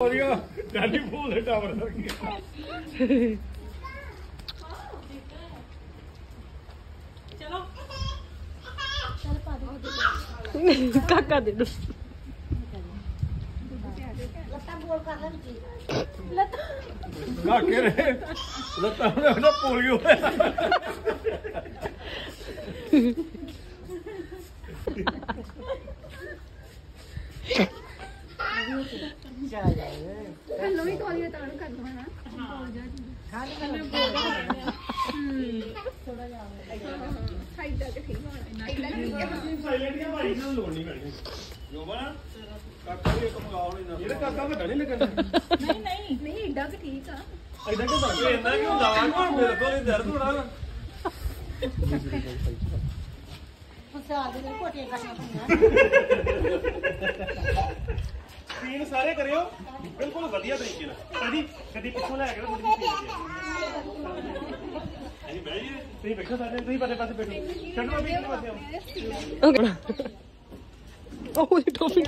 ਵਧੀਆ ਡੈਡੀ ਭੋਲੇ ਟਾਵਰ ਵਰਗੀ ਚਲੋ। ਕਾਕਾ ਦੇ ਦੋ। ਕਾਕੇ ਰੇ ਲੱਤਾਂ ਉਹਨੇ ਪੋਲੀਓ ਹੋਇਆ ਪਹਿਲਾਂ ਵੀ ਕਾਲੀਆ ਤਾਂ ਕਰ ਦੋ ਹਨਾ ਸਾਈਡ ਦਾ ਤੇ ਠੀਕ ਹੋਣਾ ਇਦਾਂ ਠੀਕ ਹੈ ਸਾਇਲੈਂਟ ਦੀਆਂ ਭਾਈ ਨਾਲ ਲੋੜ ਨਹੀਂ ਨਹੀਂ ਨਹੀਂ ਏਡਾ ਤੇ ਠੀਕ ਆ ਐਦਾਂ ਕਿ ਦੱਸ ਇੰਨਾ ਕਿ ਹੁੰਦਾ ਹੁਣ ਹੀ ਹੋਣਾ ਵਾ। ਸੀਨ ਸਾਰੇ ਕਰਿਓ। ਬਿਲਕੁਲ ਵਧੀਆ ਤਰੀਕੇ ਨਾਲ। ਕਦੀ ਕਦੀ ਪਿੱਛੋਂ ਲੈ ਕੇ ਨਾ ਥੋੜੀ ਜਿਹੀ ਅਸੀਂ ਬਹਿ ਜੀ ਤੁਸੀਂ ਬੈਠੋ ਸਾਰੇ ਤੁਸੀਂ ਪਾਸੇ ਪਾਸੇ ਬੈਠੋ। ਛੱਡੋ ਵੀ ਇੱਕ ਪਾਸੇ ਆਓ। ਉਹ ਟੋਪੀ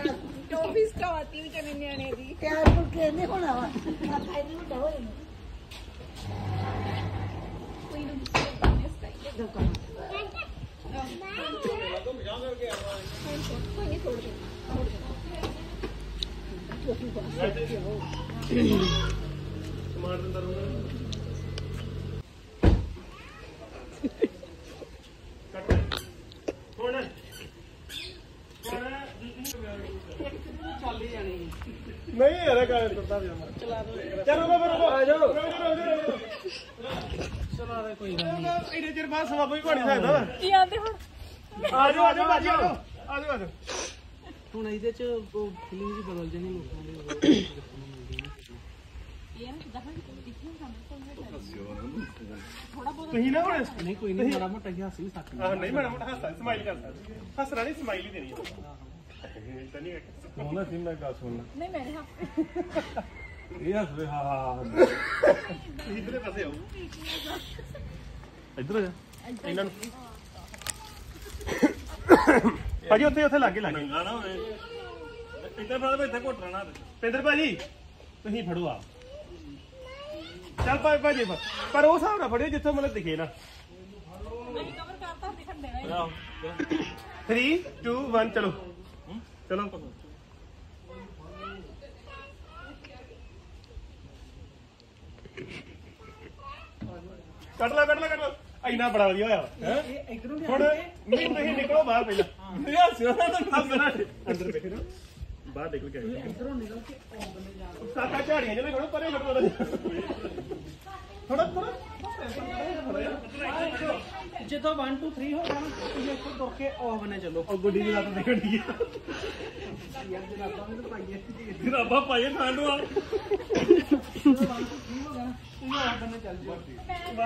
ਟੋਫੀ ਸਟਾਤੀ ਵਿਚਾਰੇ ਨਿਆਣੇ ਦੀ। ਕੋਈ ਨੂੰ ਪਾਣੇ ਸਟਾਈਲ ਕੋਈ ਨਹੀਂ ਛੋੜ ਦੇ ਸਮਾਨ ਅੰਦਰ ਕੱਟ ਹੁਣ ਹੁਣ ਨਹੀਂ ਯਾਰ ਕਾਹ ਕਰਦਾ ਵੀ ਚਲਾ ਦੋ ਚਲੋ ਬਾਬਾ ਆ ਜਾਓ। ਚਲਾ ਦੇ ਕੋਈ ਗੱਲ ਨਹੀਂ ਇਹਨੇ ਚਿਰ ਬਾਅਦ ਸਵਾਬ ਵੀ ਪਾਣੀ ਸਕਦਾ ਕੀ ਆਂਦੇ ਹੁਣ? ਆ ਜਾਓ ਆ ਜਾਓ ਬਾਜੀ ਆ ਜਾਓ। ਆ ਜਾਓ ਆ ਜਾਓ। ਹੁਣ ਇਹਦੇ ਚ ਉਹ ਫੀਲਿੰਗ ਜੀ ਬਦਲ ਜਾਣੀ ਲੋਕਾਂ ਦੇ ਇਹ ਨਾ ਦਹਾਂ ਦਿਖਿਆ ਸਾਨੂੰ ਤੁਸੀਂ ਨਾ ਹੁਣ ਨਹੀਂ ਕੋਈ ਨਹੀਂ ਮਾੜਾ ਮੋਟਾ ਹੀ ਹਾਸੀ ਵੀ ਸਕਦਾ ਆਹ ਨਹੀਂ ਮਾੜਾ ਮੋਟਾ ਹੱਸਦਾ ਸਮਾਈਲ ਕਰਦਾ ਹੱਸਣਾ ਨਹੀਂ ਸਮਾਈਲ ਹੀ ਦੇਣੀ ਹੈ ਤਾਂ ਨਹੀਂ ਉਹਨਾਂ ਸੀ ਮੈਂ ਗੱਲ ਸੁਣਨਾ? ਨਹੀਂ ਮੇਰੇ ਹੱਥ ਇਹ ਹੱਸਦੇ ਹਾਂ ਹਾਂ ਤੁਸੀਂ ਇਧਰੇ ਪਾਸੇ ਆਓ। ਇੱਧਰ ਆ ਜਾ। ਇਹਨਾਂ ਨੂੰ। ਭਾਜੀ ਉੱਥੇ ਉੱਥੇ ਲਾਗੇ ਲਾਗੇ ਨਾ ਨਾ ਹੋਵੇ। ਇੱਧਰ ਫੜ ਇੱਥੇ ਘੁੱਟ ਲੈਣਾ ਪਿੰਦਰ ਭਾਜੀ ਤੁਸੀਂ ਫੜੋ ਆ ਚੱਲ ਭਾਈ ਭਾਜੀ ਪਰ- ਉਹ ਹਿਸਾਬ ਨਾਲ ਫੜਿਓ ਜਿੱਥੋਂ ਮਤਲਬ ਦਿਖੇ ਨਾ। ਅਸੀਂ ਕਵਰ ਕਰਤਾ ਦਿਖਣ ਦੇਣਾ ਹੀ। ਆਓ 3 2 1 ਚਲੋ। ਚਲੋ। ਕੱਢ ਲੈ ਕੱਢ ਲੈ ਕੱਢ ਲੈ। ਇੰਨਾ ਬੜਾ ਵਧੀਆ ਹੋਇਆ। ਹੈ ਹੁਣ ਨਹੀਂ ਤੁਸੀਂ ਨਿਕਲੋ ਬਾਹਰ ਪਹਿਲਾਂ। ਨਹੀਂ ਹੱਸਿਓ ਨਾ ਅੰਦਰ ਬੈਠੇ ਰਹੋ ਬਾਹਰ ਨਿਕਲ ਕੇ ਆਇਓ ਇਧਰੋਂ ਨਿਕਲ ਕੇ ਉਹ ਬੰਨੇ ਜਾ ਕਾਕਾ ਝਾੜੀਆਂ ਜਿਹੜੇ ਖੜੋ ਪਰੇ ਖੜੋ ਥੋੜਾ ਥੋੜਾ ਜਦੋਂ 1 2 3 ਹੋ ਨਾ ਤੁਸੀਂ ਇੱਥੋਂ ਤੁਰ ਕੇ ਉਹ ਬੰਨੇ ਚੱਲੋ। ਉਹ ਗੁੱਡੀ ਦੀ ਲੱਤ ਦੇਖਣ ਦੀ ਯਾਰ ਜਨਾਬਾਂ ਵਿੱਚ ਪਾਈਏ। ਜਰਾਬਾ ਪਾਈਏ ਠੰਡ ਆ।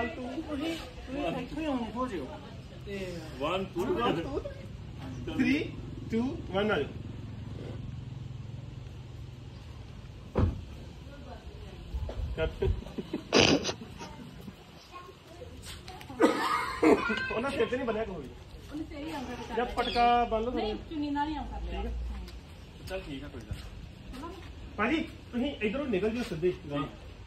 ਤੂੰ ਤੁਸੀਂ ਤੁਸੀਂ ਇੱਥੋਂ ਹੀ ਆਉਂ ਹੋ ਜਿਓ ਤੇ 1 2 3 2 1 ਆ ਜਾਓ ਕੱਟ ਉਹਨਾਂ ਸਿਰ ਤੇ ਨਹੀਂ ਬੰਨਿਆ ਕੋਈ। ਉਹਨੇ ਤੇਰੀ ਆਉਂਦਾ ਬੇਟਾ ਜਾਂ ਪਟਕਾ ਬੰਨ ਲਓ ਨਹੀਂ ਚੁੰਨੀ ਨਾਲ ਹੀ ਆਉਂਦਾ ਪਿਆ ਚੱਲ ਠੀਕ ਆ ਕੋਈ ਗੱਲ ਭਾਜੀ ਤੁਸੀਂ ਇਧਰੋਂ ਨਿਕਲ ਜਿਓ ਸਿੱਧੇ।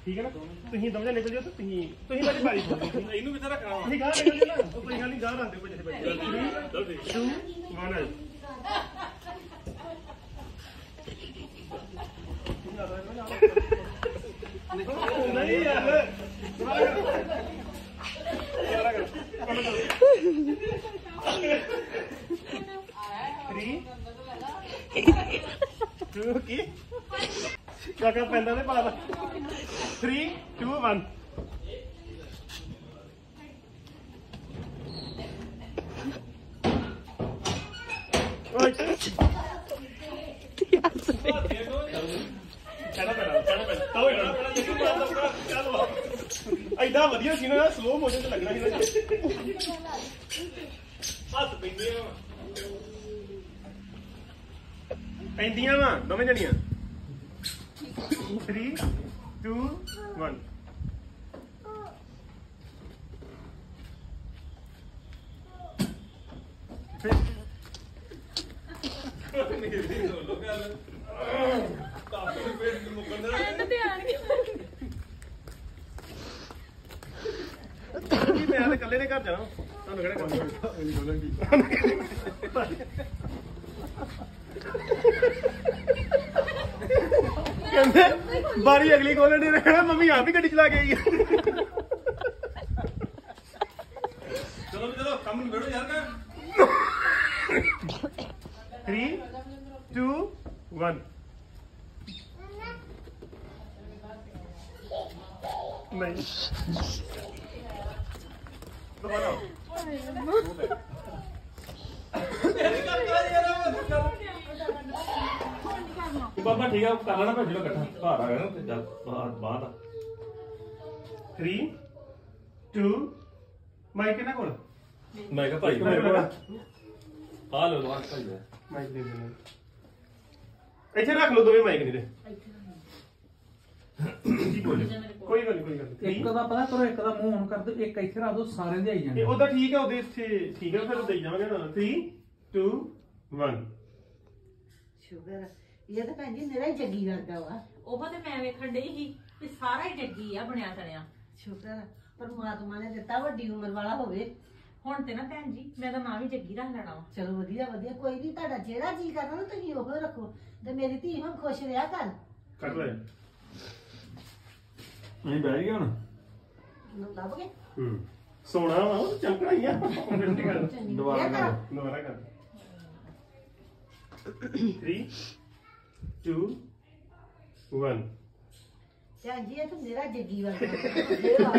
ਠੀਕ। ਹੈ ਨਾ? ਤੁਸੀਂ ਦੋਵੇਂ ਨਿਕਲ ਜਿਓ ਤੇ ਤੁਸੀਂ ਤੁਸੀਂ ਬਾਰੀ ਨਹੀਂ। ਇਹਨੂੰ ਕਿੱਥੇ ਰੱਖਣਾ ਵਾ। ਤੁਸੀਂ ਗਾਹ ਨਿਕਲ ਜਿਓ ਨਾ। ਕੋਈ ਗੱਲ ਨਹੀਂ ਗਾਹ ਦਿਓ ਭਾਜੀ ਭਾਜੀ ਚੱਲ ਠੀਕ 2 1 ਆ ਜਾਓ ਨਹੀਂ ਯਾਰ Three, two, ਕੀ ਕਾਕਾ ਪੈਂਦਾ ਨੇ ਪਾ 3 2 1 ਓਏ ਕਹਿਣਾ ਪੈਣਾ ਕਹਿਣਾ ਪੈਣਾ ਤਾਂ ਹੋਇਆ ਚੱਲ ਐਡਾ ਵਧੀਆ ਸੀ ਨਾ ਸਲੋ ਮੋਸ਼ਨ ਤੇ ਲੱਗਣਾ ਸੀ ਨਾ ਹੱਥ ਪੈਂਦੇ ਆ। ਪੈਂਦੀਆਂ ਵਾ, ਦੋਵੇਂ ਜਣੀਆਂ। 3 2 1 ਇਕੱਲੇ ਘਰ ਜਾਣਾ। ਤੁਹਾਨੂੰ ਕਿਹੜਾ ਕੰਮ ਕਹਿੰਦੇ, ਬਾਰੀ ਅਗਲੀ ਕੋਲ ਨੇ ਰਹਿਣਾ, ਮੰਮੀ ਆਪ ਹੀ ਗੱਡੀ ਚਲਾ ਕੇ ਆਈ ਹੈ 1 ਨਹੀਂ ਦੁਬਾਰਾ ਬਾਬਾ ਠੀਕ ਆ ਕਰ ਲੈਣਾ ਭੇਜ ਲੋ ਇਕੱਠਾ। ਘਰ ਆ ਗਿਆ ਨਾ ਤੇ ਚੱਲ ਬਾਹਰ ਬਾਹਰ ਆ। 3 2 ਮਾਈਕ ਕਿਹਨਾਂ ਕੋਲ? ਮੈਂ ਕਿਹਾ ਭਾਈ ਮੇਰੇ ਕੋਲ ਆ। ਆ ਲੋ ਲੋ ਭਾਈ ਦਾ। ਮਾਈਕ ਦੇ ਦੇ ਇੱਥੇ ਰੱਖ ਲਓ ਦੋਵੇਂ ਮਾਈਕ ਨਹੀਂ ਕੀ ਬੋਲੇ ਕੋਈ ਗੱਲ ਨਹੀਂ ਕੋਈ ਗੱਲ ਇੱਕ ਨਹੀਂ ਦਾ ਪਤਾ ਕਰੋ ਇੱਕ ਦਾ ਮੂੰਹ ਹੁਣ ਕਰ ਦਿਓ ਇੱਕ ਇੱਥੇ ਰੱਖ ਦਿਓ ਸਾਰਿਆਂ ਦੇ ਆਈ ਇਹ ਜਾਣੇ ਉਹਦਾ ਠੀਕ ਹੈ ਉਹਦੇ ਇੱਥੇ ਠੀਕ ਹੈ ਫਿਰ ਦੇਈ ਜਾਵਾਂਗੇ ਨਾ 3 2 1 ਸ਼ੁਗਰ ਆ। ਇਹ ਤਾਂ ਭੈਣ ਜੀ ਮੇਰਾ ਹੀ ਜੱਗੀ ਵਰਗਾ ਵਾ। ਉਹ ਤੇ ਮੈਂ ਵੇਖਣ ਡਈ ਸੀ ਵੀ ਸਾਰਾ ਹੀ ਜੱਗੀ ਆ ਬਣਿਆ ਤਣਿਆ ਸ਼ੁਕਰ ਆ, ਪਰਮਾਤਮਾ ਨੇ ਦਿੱਤਾ ਵੱਡੀ ਉਮਰ ਵਾਲਾ ਹੋਵੇ। ਹੁਣ ਤੇ ਨਾ ਭੈਣ ਜੀ ਮੈਂ ਤਾਂ ਨਾਂ ਵੀ ਜੱਗੀ ਰੱਖ ਲੈਣਾ ਵਾ। ਚਲੋ ਵਧੀਆ ਵਧੀਆ। ਕੋਈ ਨਹੀਂ ਤੁਹਾਡਾ ਜਿਹੜਾ ਜੀ ਕਰਨਾ ਨਾ ਤੁਸੀਂ ਉਹ ਰੱਖੋ। ਤੇ ਮੇਰੀ ਧੀ ਹੁਣ ਖੁਸ਼ ਰਿਹਾ ਕਰ ਕੱਟ ਲੈ। ਨਹੀਂ ਬਹਿ ਗਿਆ ਹੁਣ? ਨੂੰ ਲੱਭ ਗਏ ਹੂੰ। ਸੋਨਾ ਵਾ ਉਹ ਚਮਕਣਾ ਹੀ ਆ। ਦੁਬਾਰਾ ਕਰ। ਦੁਬਾਰਾ ਕਰ। 3 2 1 ਭੈਣ ਜੀ ਇਹ ਤਾਂ ਮੇਰਾ ਜੱਗੀ ਵਰਗਾ ਇਹ ਆ।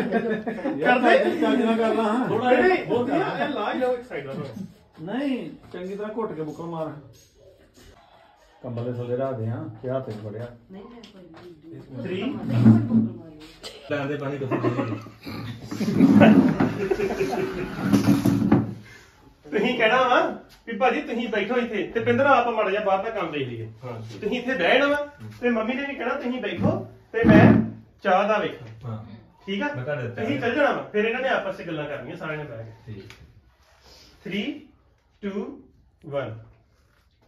ਗਿਆ। ਕਰਦੇ ਚੱਜ ਨਾਲ ਕਰਨਾ ਹਾਂ। ਥੋੜਾ ਨਹੀਂ ਜਿਹਾ ਬਹੁਤ ਇਹ ਲਾ ਹੀ ਲਓ ਇੱਕ ਸਾਈਡ ਦਾ ਨਹੀਂ ਚੰਗੀ ਤਰ੍ਹਾਂ ਘੁੱਟ ਕੇ ਬੁੱਕਲ ਮਾਰ। ਕੰਬਲ ਦੇ ਥੱਲੇ ਰੱਖ ਦੇ ਆ ਤੇ ਹੱਥ 'ਚ ਫੜਿਆ। ਨਹੀਂ ਨਹੀਂ ਕੋਈ 3 ਲੈਣ ਦੇ ਪਾਣੀ ਕਿੱਥੇ ਤੁਸੀਂ ਕਹਿਣਾ ਵਾ ਵੀ ਭਾਜੀ ਤੁਸੀਂ ਬੈਠੋ ਇੱਥੇ ਤੇ ਪਿੰਦਰ ਆਪ ਮਾੜਾ ਜਿਹਾ ਬਾਹਰ ਦਾ ਕੰਮ ਦੇਖ ਲਈਏ। ਹਾਂ ਤੁਸੀਂ ਇੱਥੇ ਬਹਿਣਾ ਵਾ ਤੇ ਮੰਮੀ ਨੇ ਵੀ ਕਹਿਣਾ ਤੁਸੀਂ ਬੈਠੋ ਤੇ ਮੈਂ ਚਾਹ ਦਾ ਵੇਖਾਂ। ਹਾਂ। ਠੀਕ ਆ? ਮੈਂ ਤੁਹਾਡੇ ਤੇ ਤੁਸੀਂ ਚੱਲ ਜਾਣਾ ਵਾ ਫਿਰ ਇਹਨਾਂ ਨੇ ਆਪਸ ਵਿੱਚ ਗੱਲਾਂ ਕਰਨੀਆਂ ਸਾਰਿਆਂ ਨੇ ਬਹਿ ਕੇ। ਠੀਕ। 3 2 1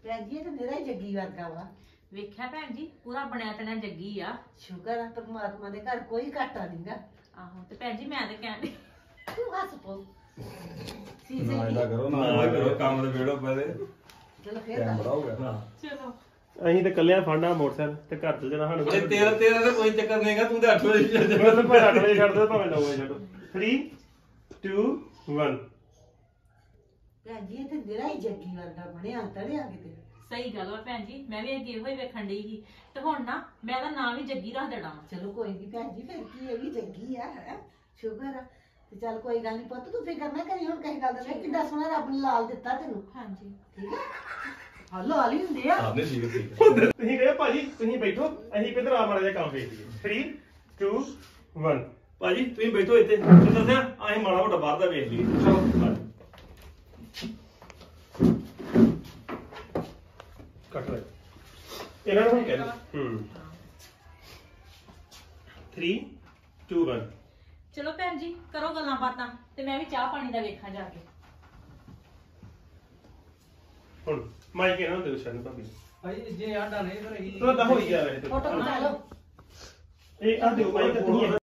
ਭੈਣ ਜੀ ਇਹ ਤਾਂ ਮੇਰਾ ਹੀ ਜੱਗੀ ਵਰਗਾ ਵਾ। ਵੇਖਿਆ ਭੈਣ ਜੀ ਪੂਰਾ ਬਣਿਆ ਤਣਿਆ ਜੱਗੀ ਆ। ਸ਼ੁਕਰ ਆ ਪਰਮਾਤਮਾ ਦੇ ਘਰ ਕੋਈ ਘਾਟਾ ਨਹੀਂਗਾ ਆਹੋ ਤੇ ਭੈਣ ਜੀ ਮੈਂ ਤੇ ਕਹਿਣ ਡਈ। ਤੂੰ ਹੱਸ ਪੋ ਨਾ ਸੀ ਇਹਦਾ ਕਰੋ ਨਾ ਨਾ ਇਹਦਾ ਕਰੋ ਕਰੋ। ਕੰਮ ਦੇ ਵੇੜੋ ਪਹਿਲੇ। ਚਲੋ ਫੇਰ ਟਾਈਮ ਕਰ ਬੜਾ ਹੋ। ਗਿਆ ਹਾਂ ਚਲੋ। ਅਸੀਂ ਤੇ ਕੱਲਿਆਂ ਫੜਨਾ ਮੋਟਰਸਾਈਕਲ ਤੇ ਘਰ ਚਲ ਜਾਣਾ ਸਾਨੂੰ ਇਹ ਤੇਰਾ ਤੇਰਾ ਤੇ ਕੋਈ ਚੱਕਰ ਨਹੀਂਗਾ ਤੂੰ ਤੇ 8 ਵਜੇ ਚੱਲ ਜਾ ਮੈਂ ਤਾਂ ਭਾਵੇਂ 8 ਵਜੇ ਛੱਡ ਦੋ ਭਾਵੇਂ 9 ਵਜੇ ਛੱਡੋ 3 2 1 ਭੈਣ ਜੀ ਇਹ ਤਾਂ ਮੇਰਾ ਹੀ ਜੱਗੀ ਵਰਗਾ ਬਣਿਆ ਤੜਿਆ ਕਿਤੇ। ਸਹੀ ਗੱਲ ਵਾ ਭੈਣ ਜੀ ਮੈਂ ਵੀ ਅੱਗੇ ਇਹੋ ਹੀ ਵੇਖਣ ਡਈ ਸੀ। ਤੇ ਹੁਣ ਨਾ ਮੈਂ ਤਾਂ ਨਾਂ ਵੀ ਜੱਗੀ ਰੱਖ ਦੇਣਾ। ਵਾ ਚਲੋ ਕੋਈ ਨਹੀਂ ਭੈਣ ਜੀ ਫਿਰ ਕੀ ਇਹ ਵੀ ਜੱਗੀ ਆ ਹੈਂ? ਸ਼ੁਕਰ ਆ। ਤੇ ਚੱਲ ਕੋਈ ਗੱਲ ਨਹੀਂ ਪੁੱਤ ਤੂੰ ਫਿਕਰ ਨਾ ਕਰੀ ਹੁਣ ਕਿਸੇ ਗੱਲ ਦਾ ਨਹੀਂ ਕਿੱਡਾ ਸੋਹਣਾ ਰੱਬ ਨੇ ਲਾਲ ਦਿੱਤਾ ਤੈਨੂੰ। ਹਾਂਜੀ। ਠੀਕ ਹੈ ਹਾਂ ਲਾਲ ਹੀ ਹੁੰਦੇ ਆ। ਹਾਂ ਨਹੀਂ ਠੀਕ ਹੈ, ਠੀਕ ਹੈ। ਤੁਸੀਂ ਕਹੇ ਭਾਜੀ ਤੁਸੀਂ ਬੈਠੋ ਅਸੀਂ ਪਿੰਦਰ ਆ ਮਾੜਾ ਜਿਹਾ ਕੰਮ ਵੇਖ ਲਈਏ। 3 2 1 ਭਾਜੀ ਤੁਸੀਂ ਬੈਠੋ ਇੱਥੇ। ਤੂੰ ਦੱਸਿਆ ਅਸੀਂ ਮਾੜਾ ਮੋਟਾ ਬਾਹਰ ਦਾ ਵੇਖ ਲਈਏ। ਚਲੋ ਕੱਟ ਲੈ। ਇਹਨਾਂ ਨੂੰ ਹੁਣ ਕਹਿ ਦਿਓ। ਹੂੰ। 3 2 1 ਚਲੋ ਭੈਣ ਜੀ ਕਰੋ ਗੱਲਾਂ ਬਾਤਾਂ ਤੇ ਮੈਂ ਵੀ ਚਾਹ ਪਾਣੀ ਦਾ ਵੇਖਾਂ ਜਾ ਕੇ। ਹੁਣ ਮਾਈਕ ਇਹਨਾਂ ਨੂੰ ਦਿਓ ਸ਼ਰਨ ਭਾਬੀ ਭਾਈ ਜੇ ਆਡਾ ਨਹੀਂ ਫਿਰ ਅਸੀਂ ਤੂੰ ਤਾਂ ਹੋ ਹੀ ਗਿਆ ਵੈਸੇ ਫੋਟੋ ਖਿਚਾ ਲਓ। ਇਹ ਆ ਦਿਓ ਮਾਈਕ ਤੁਸੀਂ